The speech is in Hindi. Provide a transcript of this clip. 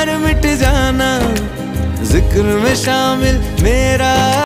प्यार मिट जाना ज़िक्र में शामिल मेरे